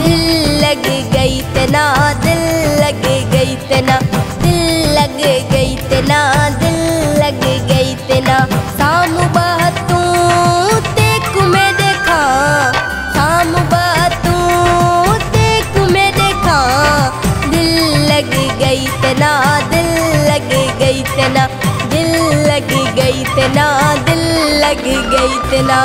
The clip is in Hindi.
दिल लग गई तना, दिल लग गई तना, दिल लग गई तना, दिल लग गई तना। शाम बहतू तेक में देखा, शाम बहतू तेक में देखा। दिल लग गई तना, दिल लग गई तना, दिल लग गई तना, दिल लग गई तना।